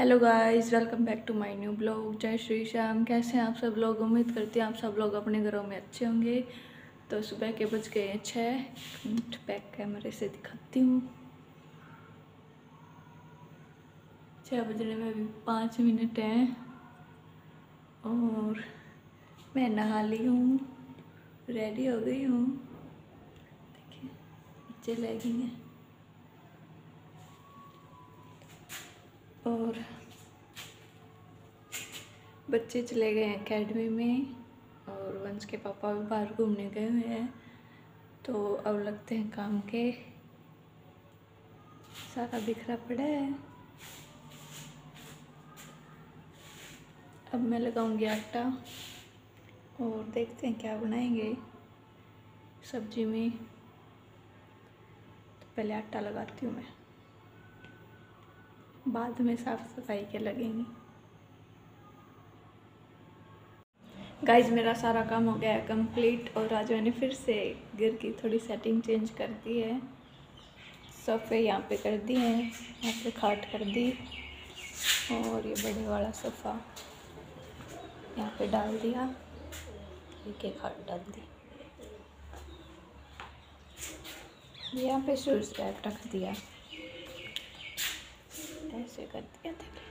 Hello guys welcome back to my new blog जय श्री श्याम। कैसे हैं आप सब लोग? उम्मीद करती हैं आप सब लोग अपने घरों में अच्छे होंगे। तो सुबह के बज गए हैं छः मिनट बैक कैमरे से दिखाती हूँ। छः बजने में अभी पाँच मिनट हैं। और मैं नहा ली हूँ। रेडी हो गई हूँ। देखिए बच्चे ले गई हैं। और बच्चे चले गए हैं अकेडमी में और वंश के पापा भी बाहर घूमने गए हुए हैं। तो अब लगते हैं काम के। सारा बिखरा पड़ा है। अब मैं लगाऊँगी आटा और देखते हैं क्या बनाएँगे सब्ज़ी में। तो पहले आटा लगाती हूँ मैं। बाद में साफ़ सफ़ाई के लगेंगे। गाइज़ मेरा सारा काम हो गया है कंप्लीट और आज मैंने फिर से गिर की थोड़ी सेटिंग चेंज कर दी है। सोफ़े यहाँ पे कर दिए हैं, यहाँ पे खाट कर दी और ये बड़े वाला सोफ़ा यहाँ पे डाल दिया, एक एक खाट डाल दी। यहाँ पे शूज़ रैक रख दिया। ऐसे कर दिया देखिए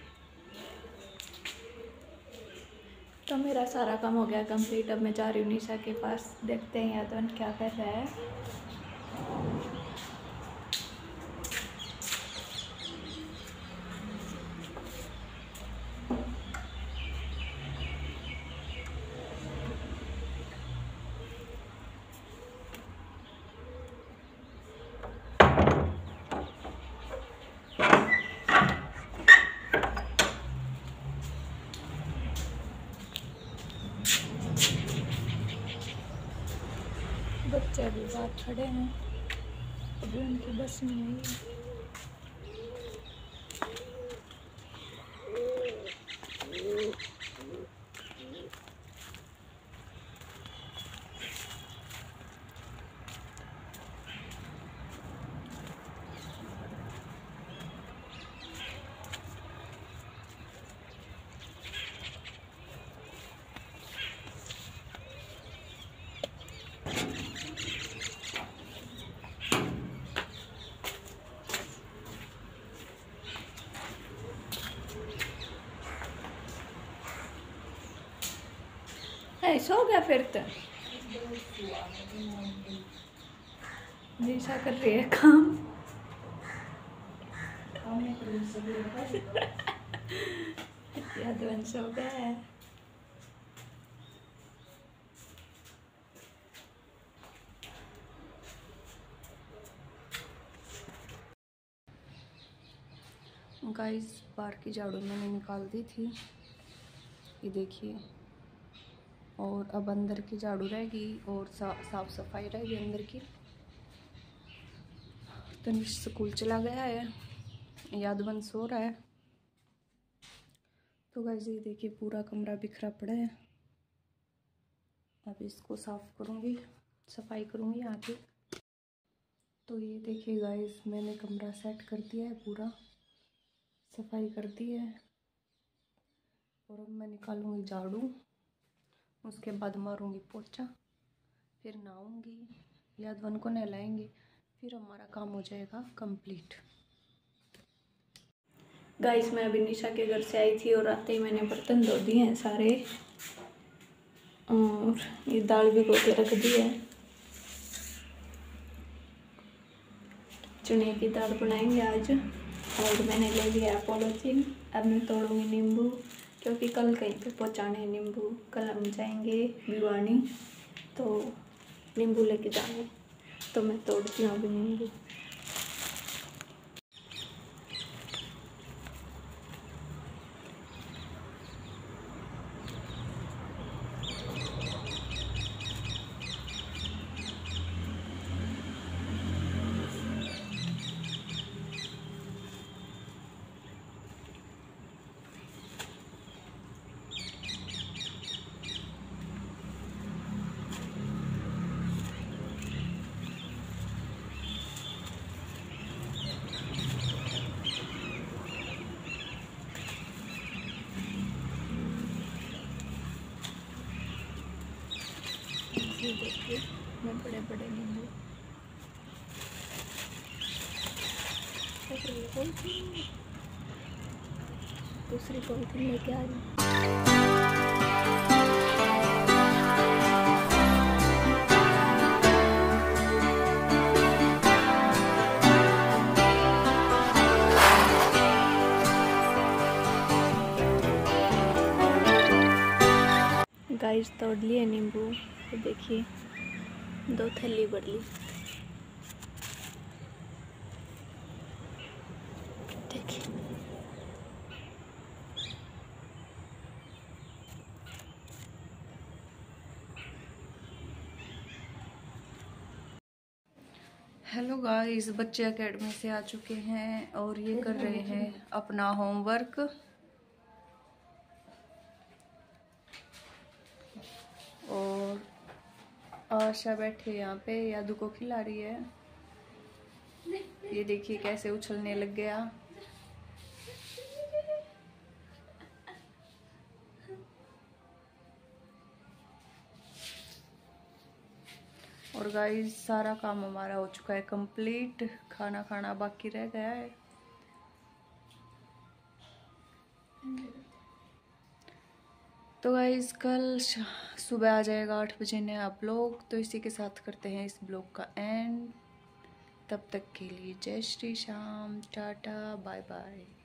तो मेरा सारा काम हो गया कंप्लीट अब मैं जा रही हूँ निशा के पास, देखते हैं यादव क्या कर रहा है। बच्चे भी बाहर खड़े हैं। अभी उनकी बस नहीं आई ऐसा हो गया फिर तो। निशा कर रही है काम। यादवंश हो गया है। गाइस बाहर की झाड़ू मैंने निकाल दी थी। ये देखिए। और अब अंदर की झाड़ू रहेगी और सा, साफ़ सफ़ाई रहेगी अंदर की। तनिष स्कूल चला गया है यादवंश सो रहा है। तो गाइस ये देखिए पूरा कमरा बिखरा पड़ा है। अब इसको साफ़ करूँगी सफ़ाई करूँगी पे तो ये देखिए गाइस मैंने कमरा सेट कर दिया है पूरा सफ़ाई कर दी है। और अब मैं निकालूँगी झाड़ू। उसके बाद मारूँगी पोछा फिर नहाऊँगी, यादवन को नहलाएँगे, फिर हमारा काम हो जाएगा कंप्लीट गाइस मैं अभी निशा के घर से आई थी और आते ही मैंने बर्तन धो दिए हैं सारे। और ये दाल भी धो के रख दी है। चने की दाल बनाएँगे आज। और मैंने ले लिया पॉलोथीन अब मैं तोड़ूँगी नींबू। क्योंकि कल कहीं पे पहुँचाने नींबू, कल हम जाएँगे भिवानी तो नींबू लेके जाएँगे तो मैं तोड़ती हूँ अभी नींबू। देखिए मैं बड़े बड़े नींबू दूसरी पॉलिथीन लेके आ रही गाइस तोड़ लिए नींबू। तो देखिए दो थैली भर ली। देखिए। हेलो गाइस बच्चे एकेडमी से आ चुके हैं और ये कर रहे हैं अपना होमवर्क और आशा बैठी यहाँ पे, यादू को खिला रही है। ये देखिए कैसे उछलने लग गया। और गाइस सारा काम हमारा हो चुका है कंप्लीट खाना खाना बाकी रह गया है। तो गाइज़ कल सुबह आ जाएगा आठ बजे नया ब्लॉग तो इसी के साथ करते हैं इस ब्लॉग का एंड तब तक के लिए जय Shri Shyam, tata bye bye